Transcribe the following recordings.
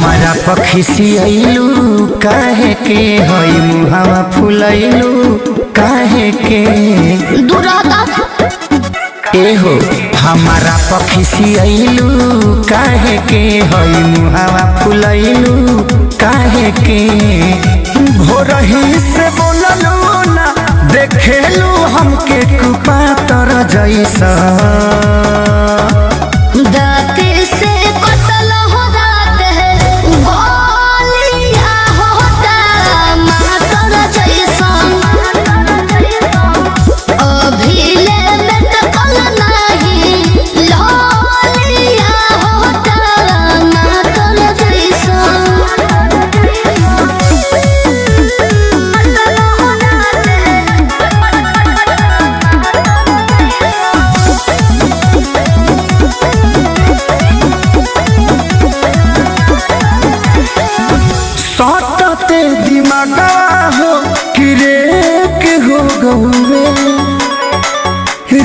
हमारा पक्षी अलू कहे के हई मुहावा फुलैलू कहे के? एहो हमारा पक्षी अलू कहे के हई मुहावा फुलैलू कहे के? भोर ही से बोललू ना देखेलू हमके कुपा तर जैसा।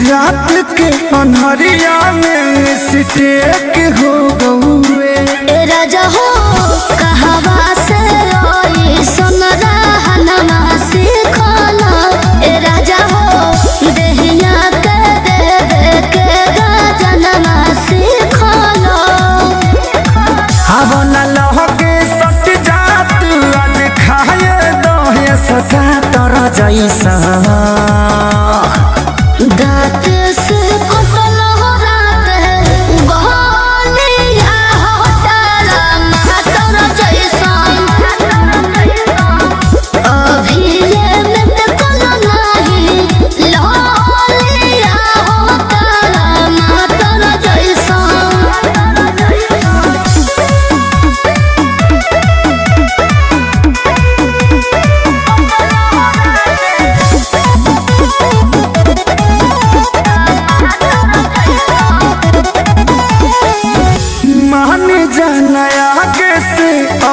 रात के अनहरिया में सिटे के हो गो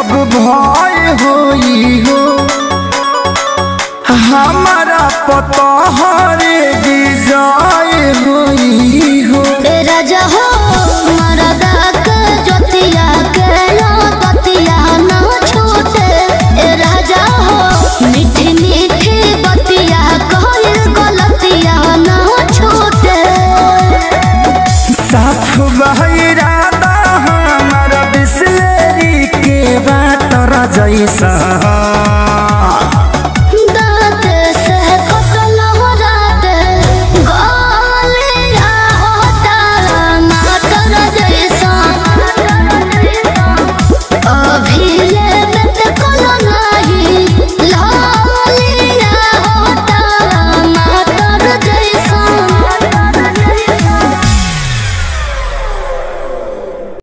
सब भय हो। हमारा पता हर विजय होई हो। जैसा